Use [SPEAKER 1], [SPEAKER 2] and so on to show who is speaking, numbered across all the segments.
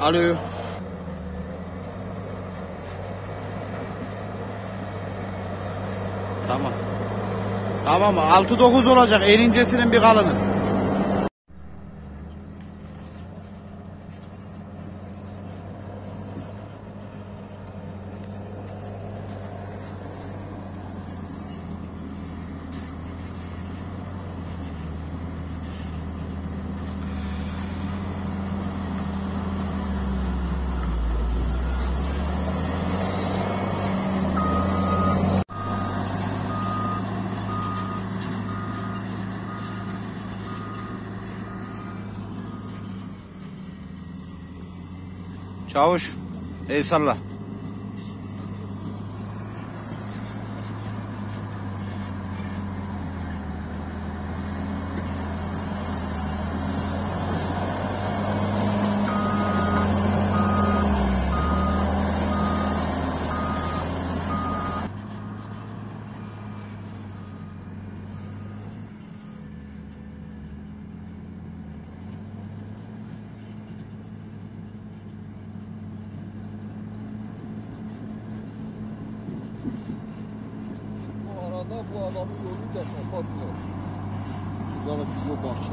[SPEAKER 1] Alo. Tamam. Tamam 6-9 olacak. En incesinin bir kalını. Çavuş. Eyvallah.
[SPEAKER 2] Bu نه با آلاف یومی در تفاق بیاد دارم
[SPEAKER 1] بیو باشه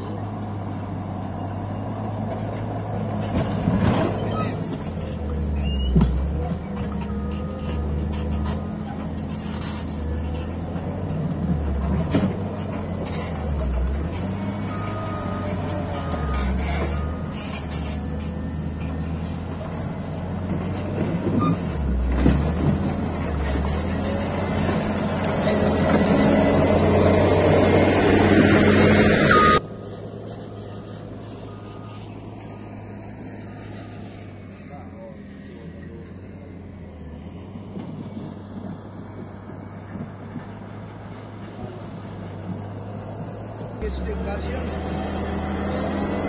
[SPEAKER 1] instalaciones.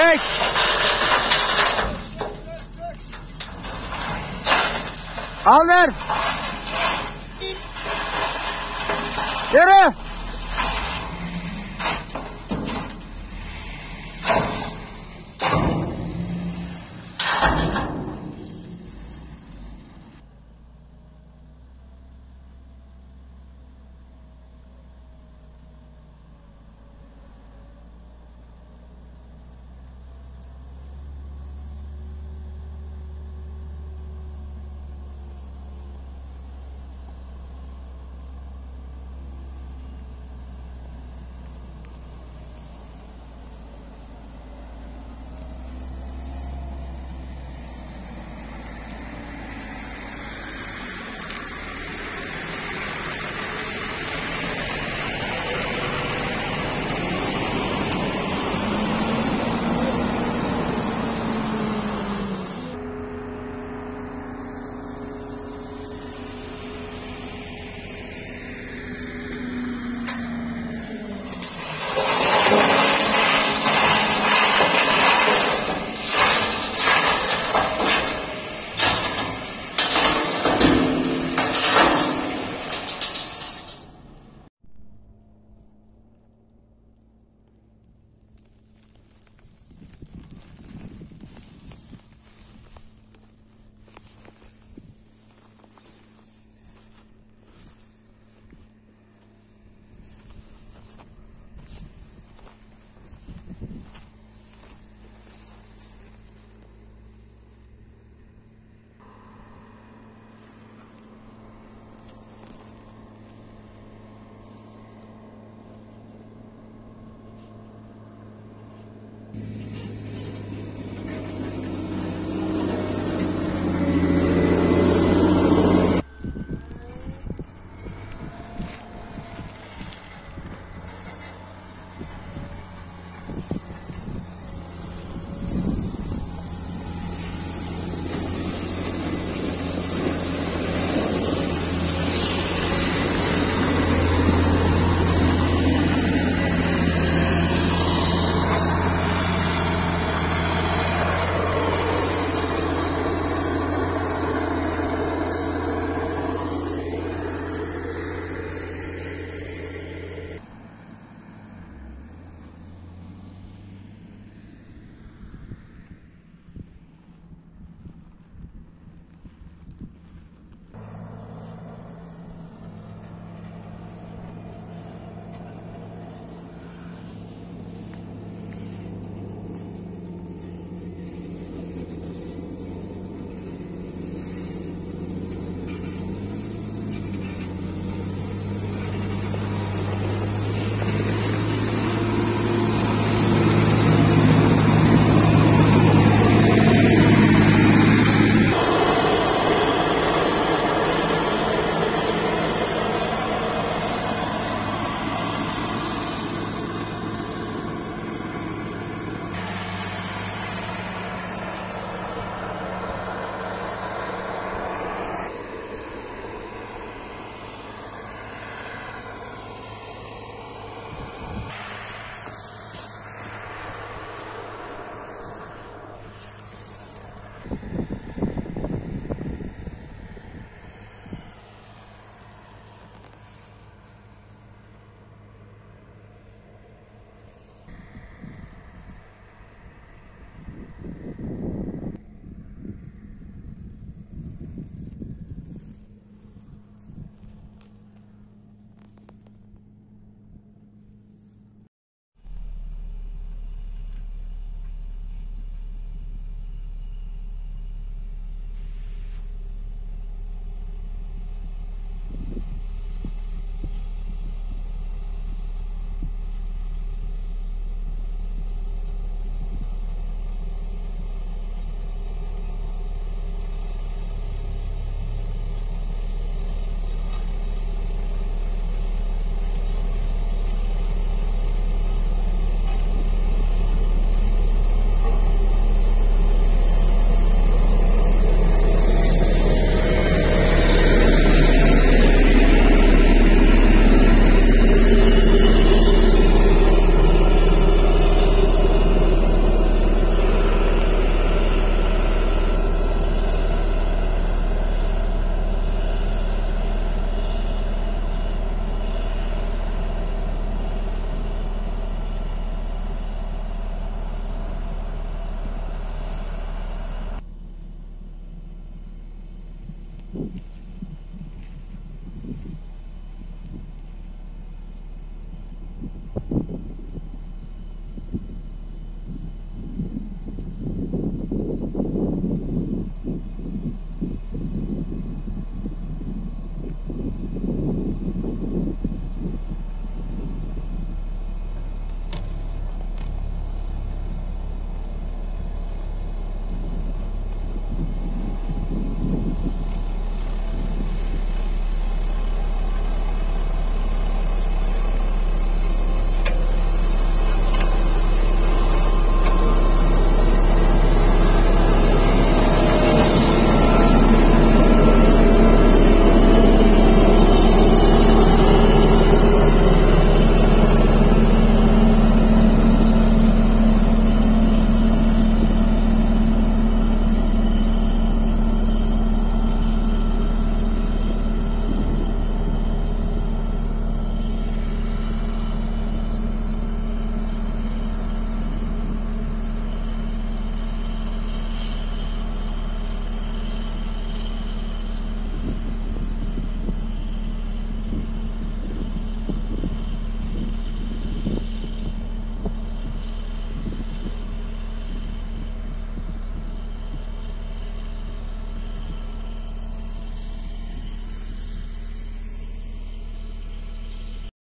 [SPEAKER 1] Çek. Kaldır. Yürü.